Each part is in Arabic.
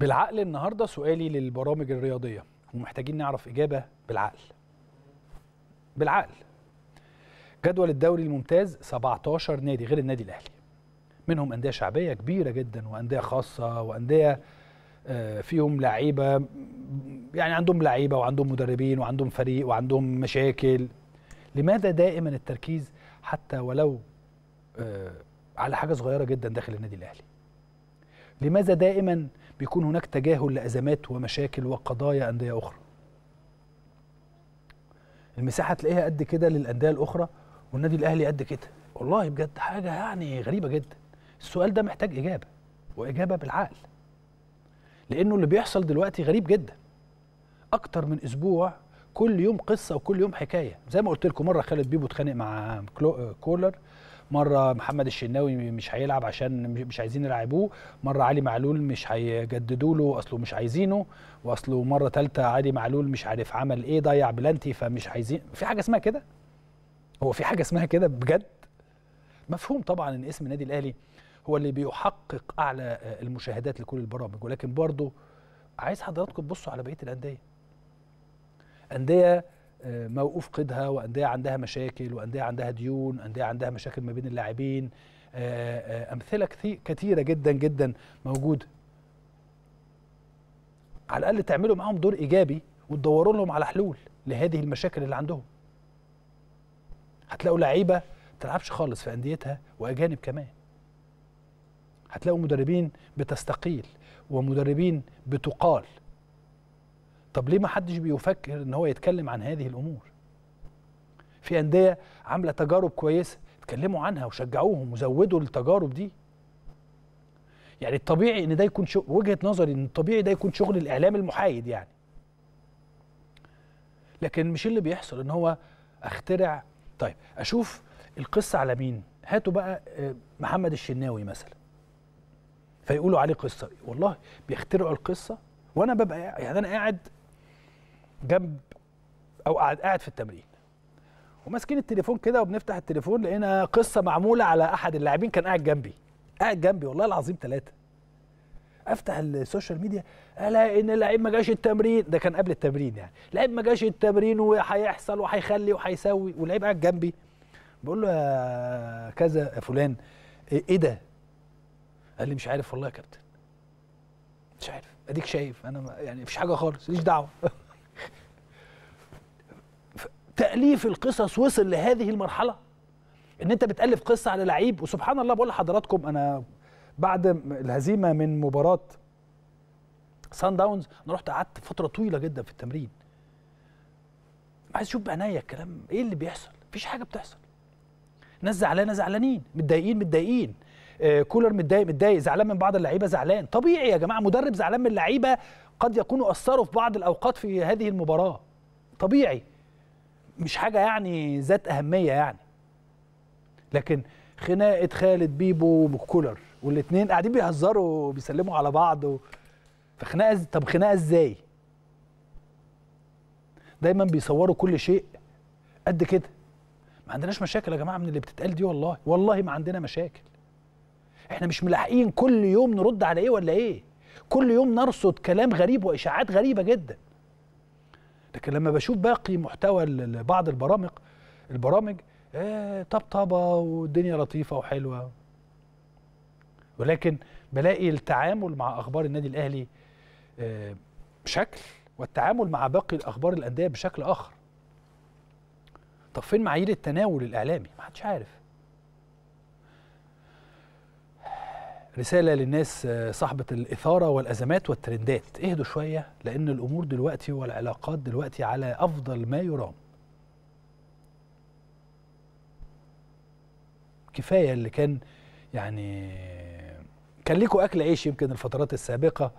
بالعقل النهارده سؤالي للبرامج الرياضية. ومحتاجين نعرف إجابة بالعقل. بالعقل. جدول الدوري الممتاز 17 نادي غير النادي الأهلي. منهم أندية شعبية كبيرة جدا وأندية خاصة وأندية آه، فيهم لعيبة يعني عندهم لعيبة وعندهم مدربين وعندهم فريق وعندهم مشاكل. لماذا دائما التركيز حتى ولو آه، على حاجة صغيرة جدا داخل النادي الأهلي؟ لماذا دائما بيكون هناك تجاهل لأزمات ومشاكل وقضايا أندية أخرى. المساحة تلاقيها قد كده للأندية الأخرى والنادي الأهلي قد كده. والله بجد حاجة يعني غريبة جدا. السؤال ده محتاج إجابة وإجابة بالعقل. لأنه اللي بيحصل دلوقتي غريب جدا. أكتر من أسبوع كل يوم قصة وكل يوم حكاية. زي ما قلت لكم مرة خالد بيبو اتخانق مع كولر. مرة محمد الشناوي مش هيلعب عشان مش عايزين يلعبوه. مرة علي معلول مش هيجددوا له اصله مش عايزينه. وأصله مرة ثالثه علي معلول مش عارف عمل إيه ضيع بلانتي فمش عايزين في حاجة اسمها كده؟ هو في حاجة اسمها كده بجد؟ مفهوم طبعا إن اسم النادي الأهلي هو اللي بيحقق أعلى آه، المشاهدات لكل البرامج. ولكن برضه عايز حضراتكم تبصوا على بقية الأندية. أندية موقوف قيدها وانديه عندها مشاكل وانديه عندها ديون انديه عندها مشاكل ما بين اللاعبين. آه، آه، أمثلة كثي- كتيره جدا جدا موجوده على الأقل تعملوا معاهم دور إيجابي وتدوروا لهم على حلول لهذه المشاكل اللي عندهم. هتلاقوا لعيبة ما بتلعبش خالص في أنديتها وأجانب كمان. هتلاقوا مدربين بتستقيل ومدربين بتقال. طب ليه ما حدش بيفكر إن هو يتكلم عن هذه الأمور؟ في أندية عاملة تجارب كويسة اتكلموا عنها وشجعوهم وزودوا التجارب دي. يعني الطبيعي إن ده يكون شغل وجهة نظري إن الطبيعي ده يكون شغل الإعلام المحايد يعني. لكن مش اللي بيحصل إن هو أخترع. طيب أشوف القصة على مين؟ هاتوا بقى آه، محمد الشناوي مثلا. فيقولوا عليه قصة. والله بيخترعوا القصة وأنا ببقى يعني أنا قاعد جنب أو قاعد قاعد في التمرين. وماسكين التليفون كده وبنفتح التليفون لقينا قصة معمولة على أحد اللاعبين كان قاعد جنبي. قاعد جنبي والله العظيم ثلاثة أفتح ال social media ألاقي إن اللعيب ما جاش التمرين. ده كان قبل التمرين يعني. لعيب ما جاش التمرين وهيحصل وهيخلي وهيسوي واللعيب قاعد جنبي. بقول له يا كذا يا فلان إيه إيه ده؟ قال لي مش عارف والله يا كابتن. مش عارف. أديك شايف أنا يعني مفيش حاجة خالص ماليش دعوة. ف- تأليف القصص وصل لهذه المرحلة؟ إن أنت بتألف قصة على لعيب وسبحان الله بقول لحضراتكم أنا بعد الهزيمة من مباراة سان داونز أنا رحت قعدت فترة طويلة جدا في التمرين. عايز أشوف بعينيا الكلام. إيه اللي بيحصل؟ مفيش حاجة بتحصل. ناس زعلانة زعلانين متضايقين متضايقين. آه، كولر متضايق متضايق زعلان من بعض اللعيبة زعلان. طبيعي يا جماعة مدرب زعلان من اللعيبة قد يكونوا أثروا في بعض الأوقات في هذه المباراة. طبيعي. مش حاجة يعني ذات أهمية يعني. لكن خناقة خالد بيبو وكولر والاثنين قاعدين بيهزروا وبيسلموا على بعض و... فخناقة طب خناقة إزاي؟ دايما بيصوروا كل شيء قد كده. ما عندناش مشاكل يا جماعة من اللي بتتقال دي والله. والله ما عندنا مشاكل. إحنا مش ملاحقين كل يوم نرد على إيه ولا إيه. كل يوم نرصد كلام غريب وإشاعات غريبة جدا. لكن لما بشوف باقي محتوى بعض البرامج البرامج آه طبطبة والدنيا لطيفة وحلوة. ولكن بلاقي التعامل مع أخبار النادي الأهلي آه بشكل والتعامل مع باقي الأخبار الأندية بشكل آخر. طب فين معايير التناول الإعلامي؟ ما حدش عارف. رسالة للناس آه، صاحبة الإثارة والأزمات والترندات. اهدوا شوية لأن الأمور دلوقتي والعلاقات دلوقتي على أفضل ما يرام. كفاية اللي كان يعني كان ليكوا أكل عيش يمكن الفترات السابقة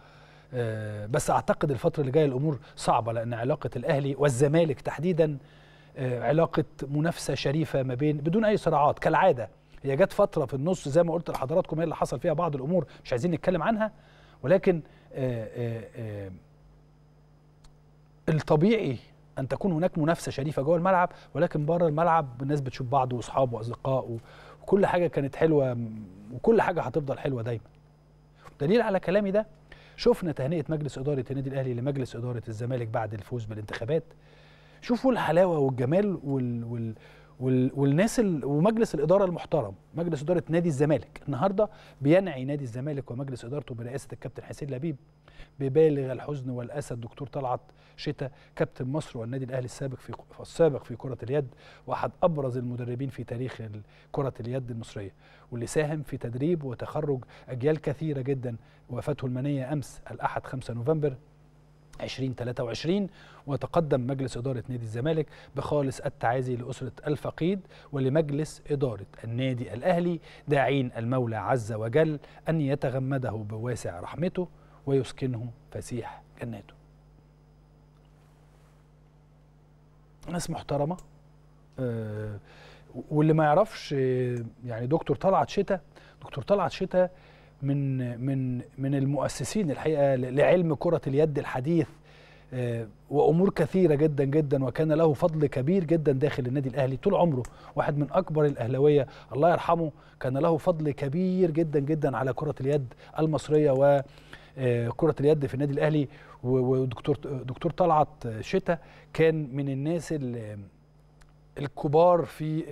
آه، بس أعتقد الفترة اللي جاية الأمور صعبة لأن علاقة الأهلي والزمالك تحديدا آه، علاقة منافسة شريفة ما بين بدون أي صراعات كالعادة. هي جت فترة في النص زي ما قلت لحضراتكم هي اللي حصل فيها بعض الأمور مش عايزين نتكلم عنها. ولكن آآ آآ الطبيعي أن تكون هناك منافسة شريفة جوه الملعب ولكن بره الملعب الناس بتشوف بعض وأصحاب وأصدقاء وكل حاجة كانت حلوة وكل حاجة هتفضل حلوة دايما. دليل على كلامي ده شفنا تهنئة مجلس إدارة النادي الأهلي لمجلس إدارة الزمالك بعد الفوز بالانتخابات. شوفوا الحلاوة والجمال وال, وال وال... والناس ال... ومجلس الإدارة المحترم مجلس إدارة نادي الزمالك. النهارده بينعي نادي الزمالك ومجلس إدارته برئاسة الكابتن حسين لبيب ببالغ الحزن والاسى الدكتور طلعت شتا كابتن مصر والنادي الأهلي السابق في السابق في كرة اليد واحد أبرز المدربين في تاريخ كرة اليد المصرية واللي ساهم في تدريب وتخرج أجيال كثيرة جدا. وفاته المنية أمس الأحد 5 نوفمبر 2023 وتقدم مجلس إدارة نادي الزمالك بخالص التعازي لأسرة الفقيد ولمجلس إدارة النادي الأهلي داعين المولى عز وجل أن يتغمده بواسع رحمته ويسكنه فسيح جناته. ناس محترمة أه واللي ما يعرفش يعني دكتور طلعت شتا دكتور طلعت شتا من من من المؤسسين الحقيقة لعلم كرة اليد الحديث وأمور كثيرة جدا جدا وكان له فضل كبير جدا داخل النادي الأهلي طول عمره واحد من أكبر الأهلاوية الله يرحمه كان له فضل كبير جدا جدا على كرة اليد المصرية وكره اليد في النادي الأهلي ودكتور دكتور طلعت شتا كان من الناس اللي الكبار في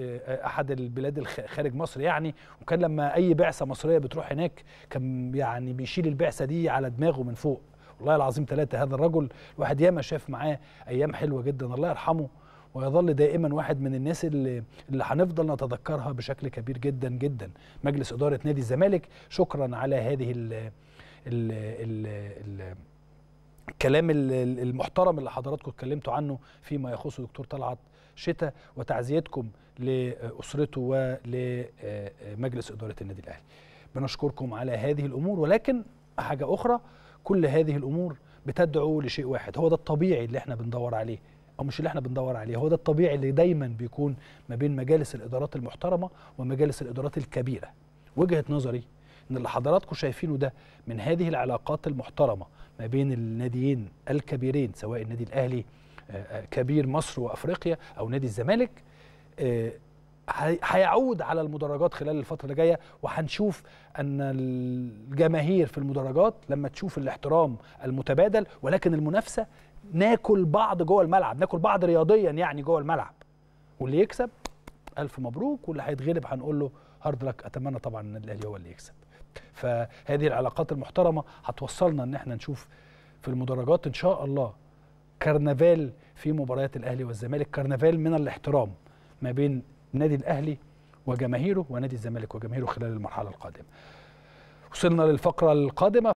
أحد البلاد خارج مصر يعني. وكان لما أي بعثة مصرية بتروح هناك كان يعني بيشيل البعثة دي على دماغه من فوق. والله العظيم ثلاثة هذا الرجل الواحد ياما شاف معاه أيام حلوة جدا الله يرحمه. ويظل دائما واحد من الناس اللي اللي هنفضل نتذكرها بشكل كبير جدا جدا. مجلس إدارة نادي الزمالك شكرا على هذه ال ال ال ال الكلام المحترم اللي حضراتكم اتكلمتوا عنه فيما يخص دكتور طلعت شتاء وتعزيتكم لأسرته ولمجلس إدارة النادي الأهلي. بنشكركم على هذه الأمور ولكن حاجة أخرى كل هذه الأمور بتدعو لشيء واحد هو ده الطبيعي اللي إحنا بندور عليه أو مش اللي إحنا بندور عليه هو ده الطبيعي اللي دايما بيكون ما بين مجالس الإدارات المحترمة ومجالس الإدارات الكبيرة. وجهة نظري إن اللي حضراتكم شايفينه ده من هذه العلاقات المحترمة ما بين الناديين الكبيرين سواء النادي الأهلي كبير مصر وأفريقيا أو نادي الزمالك هيعود على المدرجات خلال الفترة اللي جاية وهنشوف أن الجماهير في المدرجات لما تشوف الاحترام المتبادل ولكن المنافسة ناكل بعض جوه الملعب ناكل بعض رياضيا يعني جوه الملعب. واللي يكسب ألف مبروك واللي هيتغلب هنقول له هارد لك أتمنى طبعا إن الأهلي هو اللي يكسب. فهذه العلاقات المحترمة هتوصلنا إن إحنا نشوف في المدرجات إن شاء الله كرنفال في مباريات الأهلي والزمالك. كرنفال من الاحترام ما بين النادي الأهلي وجماهيره ونادي الزمالك وجماهيره خلال المرحلة القادمة. وصلنا للفقرة القادمة.